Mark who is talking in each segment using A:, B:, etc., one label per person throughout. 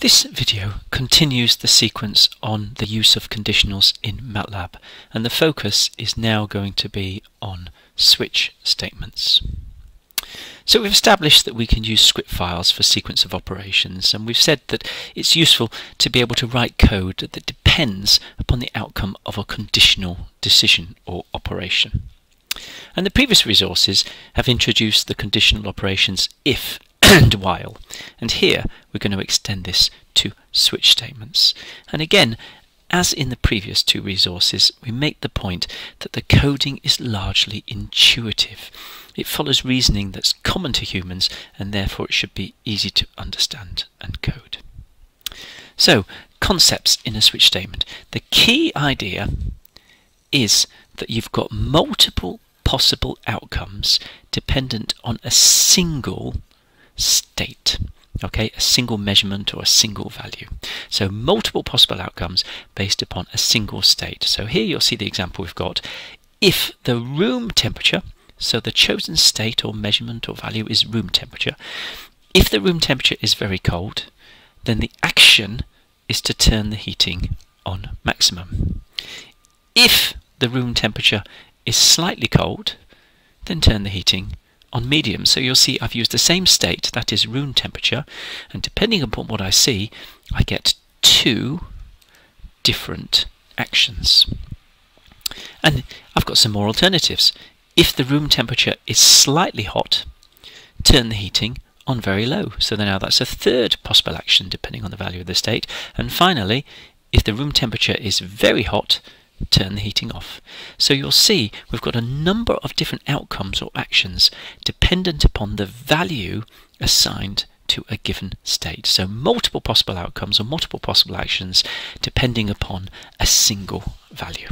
A: This video continues the sequence on the use of conditionals in MATLAB and the focus is now going to be on switch statements. So we've established that we can use script files for sequence of operations and we've said that it's useful to be able to write code that depends upon the outcome of a conditional decision or operation. And the previous resources have introduced the conditional operations if and while. And here we're going to extend this to switch statements. And again, as in the previous two resources, we make the point that the coding is largely intuitive. It follows reasoning that's common to humans and therefore it should be easy to understand and code. So, concepts in a switch statement. The key idea is that you've got multiple possible outcomes dependent on a single state. Okay, a single measurement or a single value. So multiple possible outcomes based upon a single state. So here you'll see the example we've got. If the room temperature, so the chosen state or measurement or value is room temperature, if the room temperature is very cold, then the action is to turn the heating on maximum. If the room temperature is slightly cold, then turn the heating on medium. So you'll see I've used the same state, that is room temperature, and depending upon what I see, I get two different actions. And I've got some more alternatives. If the room temperature is slightly hot, turn the heating on very low. So now that's a third possible action depending on the value of the state. And finally, if the room temperature is very hot, turn the heating off. So you'll see we've got a number of different outcomes or actions dependent upon the value assigned to a given state. So multiple possible outcomes or multiple possible actions depending upon a single value.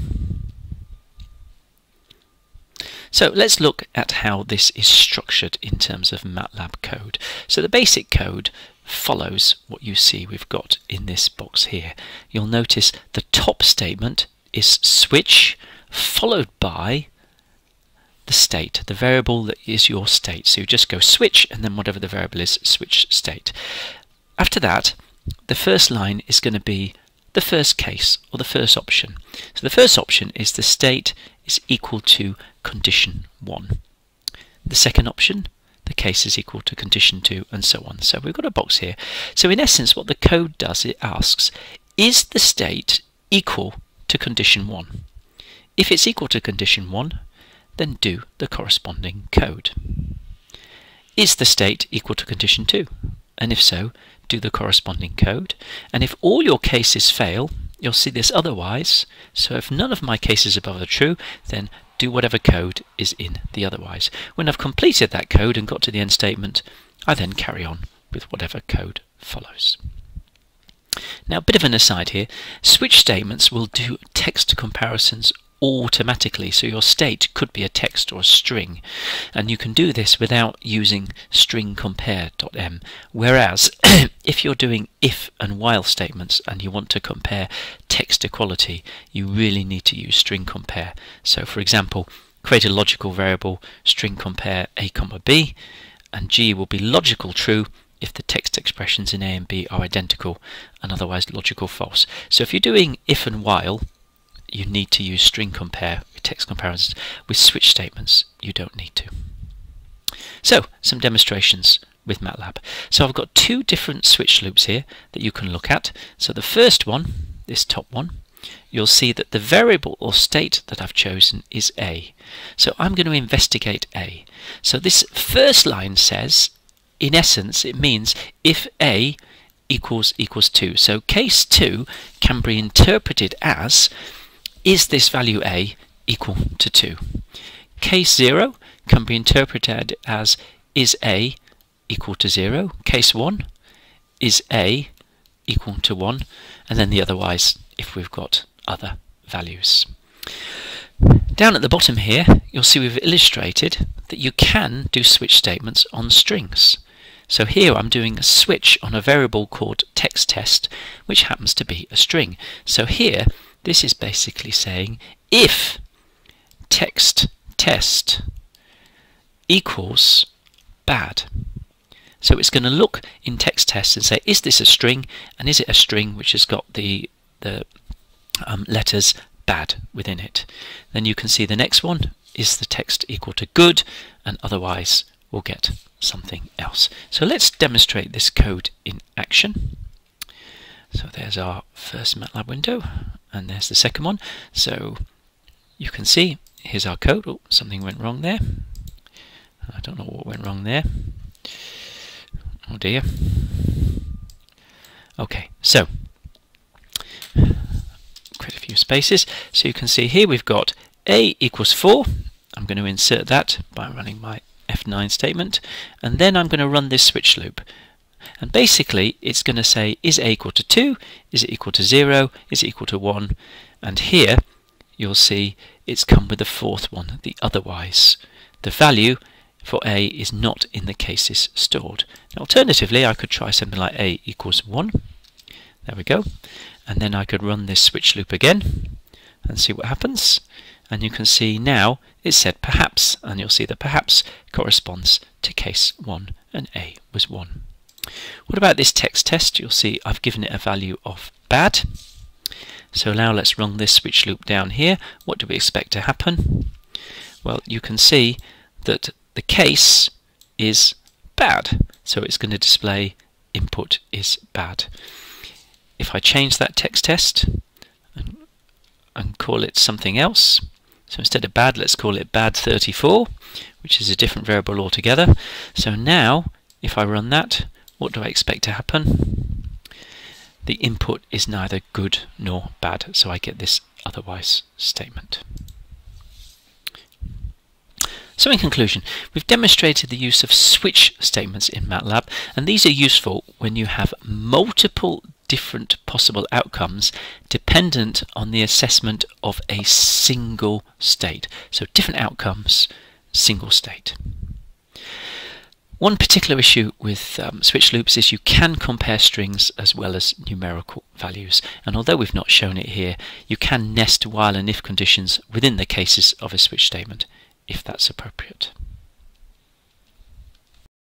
A: So let's look at how this is structured in terms of MATLAB code. So the basic code follows what you see we've got in this box here. You'll notice the top statement is switch followed by the state, the variable that is your state. So you just go switch and then whatever the variable is, switch state. After that, the first line is going to be the first case or the first option. So the first option is the state is equal to condition 1. The second option, the case is equal to condition 2 and so on. So we've got a box here. So in essence what the code does, it asks, is the state equal to condition 1. If it's equal to condition 1, then do the corresponding code. Is the state equal to condition 2? And if so, do the corresponding code. And if all your cases fail, you'll see this otherwise. So if none of my cases above are true, then do whatever code is in the otherwise. When I've completed that code and got to the end statement, I then carry on with whatever code follows. Now, a bit of an aside here, switch statements will do text comparisons automatically, so your state could be a text or a string, and you can do this without using string compare.m. Whereas, if you're doing if and while statements and you want to compare text equality, you really need to use string compare. So, for example, create a logical variable string compare a comma b, and g will be logical true if the text expressions in A and B are identical and otherwise logical false. So if you're doing if and while, you need to use string compare with text comparisons. With switch statements, you don't need to. So, some demonstrations with MATLAB. So I've got two different switch loops here that you can look at. So the first one, this top one, you'll see that the variable or state that I've chosen is A. So I'm going to investigate A. So this first line says in essence, it means if A equals equals 2. So case 2 can be interpreted as is this value A equal to 2? Case 0 can be interpreted as is A equal to 0? Case 1 is A equal to 1? And then the otherwise if we've got other values. Down at the bottom here, you'll see we've illustrated that you can do switch statements on strings. So here I'm doing a switch on a variable called text test, which happens to be a string. So here, this is basically saying if text test equals bad. So it's going to look in text test and say, is this a string? And is it a string which has got the, the um, letters bad within it? Then you can see the next one is the text equal to good and otherwise we'll get something else. So let's demonstrate this code in action. So there's our first MATLAB window and there's the second one. So you can see here's our code. Oh, something went wrong there. I don't know what went wrong there. Oh dear. Okay, so create a few spaces. So you can see here we've got a equals 4. I'm going to insert that by running my F9 statement. And then I'm going to run this switch loop. And basically, it's going to say, is a equal to 2? Is it equal to 0? Is it equal to 1? And here, you'll see it's come with the fourth one, the otherwise. The value for a is not in the cases stored. Now, alternatively, I could try something like a equals 1. There we go. And then I could run this switch loop again and see what happens. And you can see now it said perhaps, and you'll see that perhaps corresponds to case 1 and a was 1. What about this text test? You'll see I've given it a value of bad. So now let's run this switch loop down here. What do we expect to happen? Well, you can see that the case is bad. So it's going to display input is bad. If I change that text test and call it something else, so instead of bad, let's call it bad34, which is a different variable altogether. So now, if I run that, what do I expect to happen? The input is neither good nor bad, so I get this otherwise statement. So in conclusion, we've demonstrated the use of switch statements in MATLAB, and these are useful when you have multiple different possible outcomes dependent on the assessment of a single state. So different outcomes, single state. One particular issue with um, switch loops is you can compare strings as well as numerical values. And although we've not shown it here, you can nest while and if conditions within the cases of a switch statement if that's appropriate.